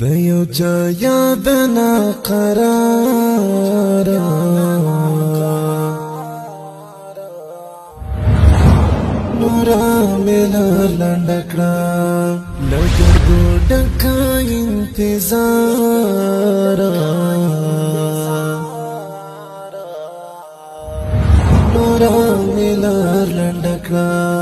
د یو چا یاد نه قرار نور مل لندکړه لګر ډک انتظار نور مل لندکړه